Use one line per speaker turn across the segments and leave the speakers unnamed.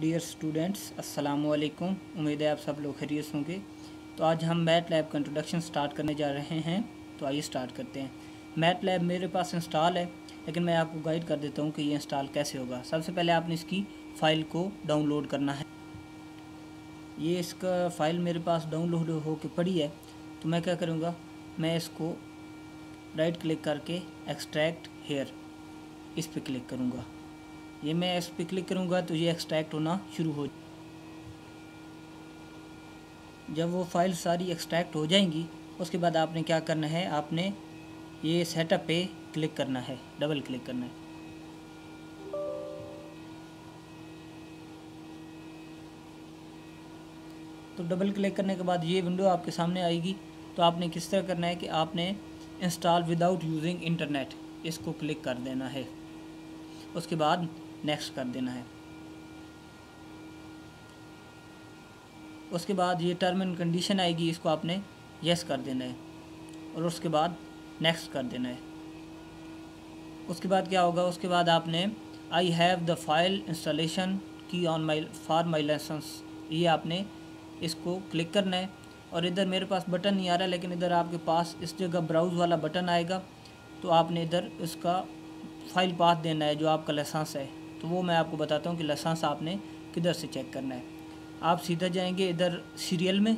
Dear students अस्सलाम वालेकुम उम्मीद है आप सब लोग खैरियत होंगे। तो आज हम मैट लैब का इंट्रोडक्शन स्टार्ट करने जा रहे हैं। तो आइए स्टार्ट करते हैं। मैट लैब मेरे पास इंस्टॉल है, लेकिन मैं आपको गाइड कर देता हूँ कि ये इंस्टॉल कैसे होगा। सबसे पहले आपने इसकी फ़ाइल को डाउनलोड करना है। ये इसका फ़ाइल मेरे पास डाउनलोड हो के पड़ी है। तो मैं क्या करूँगा? मैं इसको राइट क्लिक करके एक्सट्रैक्ट हेयर इस पर क्लिक करूँगा। ये मैं इस पर क्लिक करूँगा तो ये एक्सट्रैक्ट होना शुरू हो जब वो फ़ाइल सारी एक्सट्रैक्ट हो जाएँगी, उसके बाद आपने क्या करना है? आपने ये सेटअप पे क्लिक करना है डबल क्लिक करना है। तो डबल क्लिक करने के बाद ये विंडो आपके सामने आएगी। तो आपने किस तरह करना है कि आपने इंस्टॉल विदाउट यूजिंग इंटरनेट इसको क्लिक कर देना है। उसके बाद नेक्स्ट कर देना है। उसके बाद ये टर्म एंड कंडीशन आएगी, इसको आपने यस कर देना है। और उसके बाद नेक्स्ट कर देना है। उसके बाद क्या होगा? उसके बाद आपने I have the file installation key on my for my license ये आपने इसको क्लिक करना है। और इधर मेरे पास बटन नहीं आ रहा, लेकिन इधर आपके पास इस जगह ब्राउज़ वाला बटन आएगा। तो आपने इधर इसका फ़ाइल पाथ देना है, जो आपका लाइसेंस है। तो वो मैं आपको बताता हूँ कि लाइसेंस आपने किधर से चेक करना है। आप सीधा जाएँगे इधर सीरियल में।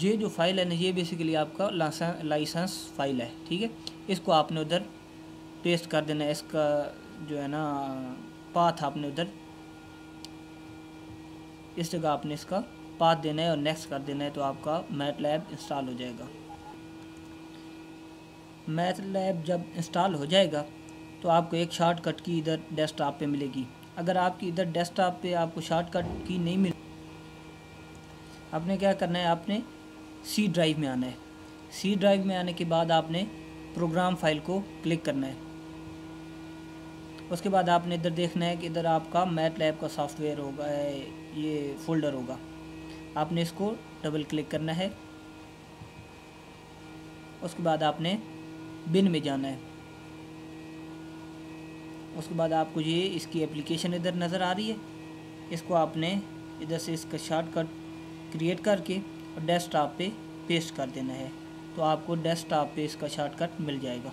ये जो फ़ाइल है ना, ये बेसिकली आपका लाइसेंस फ़ाइल है, ठीक है? इसको आपने उधर पेस्ट कर देना है। इसका जो है ना पाथ आपने उधर इस जगह आपने इसका पाथ देना है और नेक्स्ट कर देना है तो आपका मैट लैब इंस्टॉल हो जाएगा। मैथ लैब जब इंस्टॉल हो जाएगा तो आपको एक शॉर्टकट की इधर डेस्कटॉप पे मिलेगी। अगर आपकी इधर डेस्कटॉप पे आपको शॉर्टकट की नहीं मिल आपने क्या करना है? आपने सी ड्राइव में आना है। सी ड्राइव में आने के बाद आपने प्रोग्राम फ़ाइल को क्लिक करना है। उसके बाद आपने इधर देखना है कि इधर आपका मैट लैब का सॉफ्टवेयर होगा, ये फोल्डर होगा। आपने इसको डबल क्लिक करना है। उसके बाद आपने बिन में जाना है। उसके बाद आपको ये इसकी एप्लीकेशन इधर नज़र आ रही है। इसको आपने इधर से इसका शॉर्टकट क्रिएट करके और डेस्कटॉप पे पेस्ट कर देना है। तो आपको डेस्कटॉप पे इसका शॉर्टकट मिल जाएगा।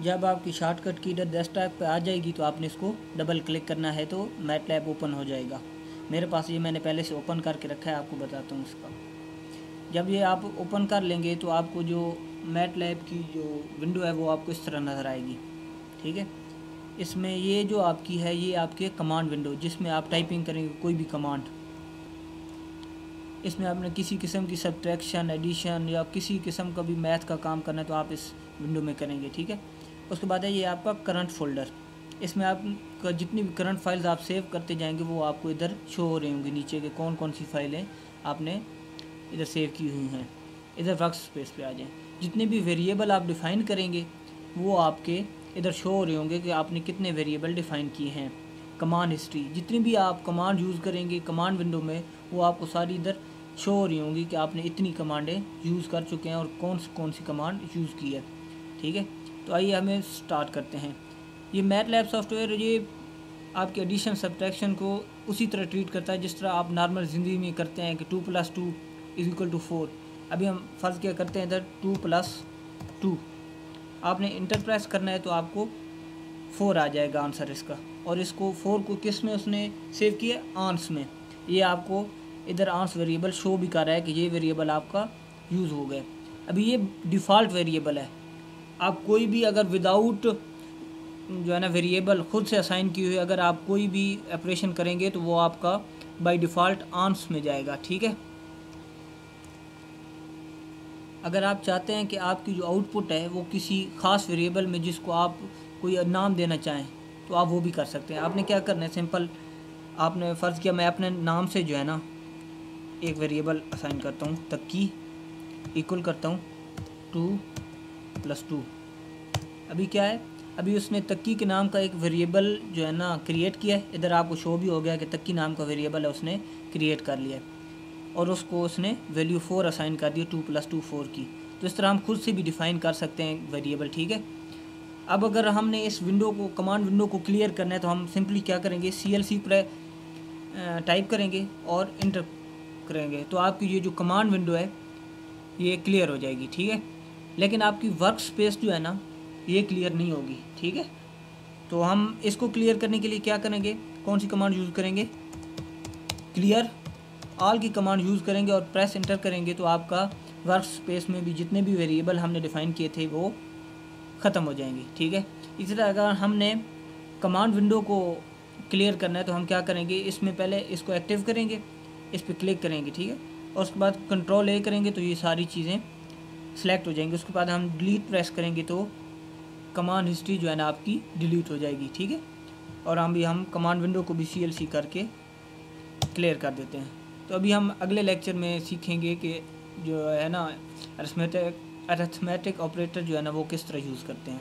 जब आपकी शॉर्टकट की इधर डेस्कटॉप पे आ जाएगी तो आपने इसको डबल क्लिक करना है तो मैट लैब ओपन हो जाएगा। मेरे पास ये मैंने पहले से ओपन करके रखा है, आपको बताता हूँ इसका। जब ये आप ओपन कर लेंगे तो आपको जो मैट लैब की जो विंडो है वो आपको इस तरह नज़र आएगी। ठीक है? इसमें ये जो आपकी है, ये आपके कमांड विंडो जिसमें आप टाइपिंग करेंगे, कोई भी कमांड इसमें आपने किसी किस्म की सब्ट्रैक्शन एडिशन या किसी किस्म का भी मैथ का काम करना है तो आप इस विंडो में करेंगे, ठीक है? उसके बाद है ये आपका करंट फोल्डर इसमें आप जितनी भी करंट फाइल्स आप सेव करते जाएँगे, वो आपको इधर शो हो रही होंगी नीचे के कौन कौन सी फाइलें आपने इधर सेव की हुई हैं। इधर वर्क स्पेस पे आ जाएँ। जितने भी वेरिएबल आप डिफ़ाइन करेंगे, वो आपके इधर शो हो रहे होंगे कि आपने कितने वेरिएबल डिफ़ाइन किए हैं। कमांड हिस्ट्री जितनी भी आप कमांड यूज़ करेंगे कमांड विंडो में, वो आपको सारी इधर शो हो रही होंगी कि आपने इतनी कमांडें यूज़ कर चुके हैं और कौन सी कौन सी कमांड यूज़ की है। ठीक है? तो आइए हमें स्टार्ट करते हैं। ये मैथ लैब सॉफ्टवेयर ये आपके एडिशन सब्ट्रैक्शन को उसी तरह ट्रीट करता है, जिस तरह आप नॉर्मल ज़िंदगी में करते हैं कि two plus two is equal to four अभी हम फ़र्ज़ क्या करते हैं इधर टू प्लस टू। आपने इंटर प्रेस करना है तो आपको फोर आ जाएगा आंसर इसका। और इसको फोर को किसमें उसने सेव किया? आंस में। ये आपको इधर आंस वेरिएबल शो भी कर रहा है कि ये वेरिएबल आपका यूज़ हो गया। अभी ये डिफ़ॉल्ट वेरिएबल है। आप कोई भी अगर विदाउट जो है ना वेरिएबल खुद से असाइन की हुई अगर आप कोई भी ऑपरेशन करेंगे तो वो आपका बाय डिफ़ॉल्ट आंस में जाएगा, ठीक है? अगर आप चाहते हैं कि आपकी जो आउटपुट है वो किसी ख़ास वेरिएबल में जिसको आप कोई नाम देना चाहें तो आप वो भी कर सकते हैं। आपने क्या करना है? सिंपल आपने फ़र्ज़ किया, मैं अपने नाम से जो है ना एक वेरिएबल असाइन करता हूँ तक्की इक्वल करता हूँ टू प्लस टू अभी क्या है? अभी उसने तक्की के नाम का एक वेरिएबल जो है ना क्रिएट किया है। इधर आपको शो भी हो गया कि तक्की नाम का वेरिएबल है, उसने क्रिएट कर लिया है। और उसको उसने वैल्यू फोर असाइन कर दी टू प्लस टू फोर की। तो इस तरह हम खुद से भी डिफ़ाइन कर सकते हैं वेरिएबल ठीक है? अब अगर हमने इस विंडो को कमांड विंडो को क्लियर करना है तो हम सिंपली क्या करेंगे? सी एल सी पर टाइप करेंगे और इंटर करेंगे। तो आपकी ये जो कमांड विंडो है, ये क्लियर हो जाएगी, ठीक है? लेकिन आपकी वर्क स्पेस जो है ना, ये क्लियर नहीं होगी, ठीक है? तो हम इसको क्लियर करने के लिए क्या करेंगे? कौन सी कमांड यूज़ करेंगे? क्लियर ऑल की कमांड यूज़ करेंगे और प्रेस इंटर करेंगे तो आपका वर्क स्पेस में भी जितने भी वेरिएबल हमने डिफ़ाइन किए थे, वो ख़त्म हो जाएँगे, ठीक है? इसी तरह अगर हमने कमांड विंडो को क्लियर करना है तो हम क्या करेंगे? इसमें पहले इसको एक्टिव करेंगे, इस पर क्लिक करेंगे, ठीक है? और उसके बाद कंट्रोल ए करेंगे तो ये सारी चीज़ें सेलेक्ट हो जाएँगी। उसके बाद हम डिलीट प्रेस करेंगे तो कमांड हिस्ट्री जो है ना, आपकी डिलीट हो जाएगी, ठीक है? और हम भी, हम कमांड विंडो को भी सी एल सी करके क्लियर कर देते हैं। तो अभी हम अगले लेक्चर में सीखेंगे कि जो है ना अरथमेटिक अरथमेटिक ऑपरेटर जो है ना वो किस तरह यूज़ करते हैं।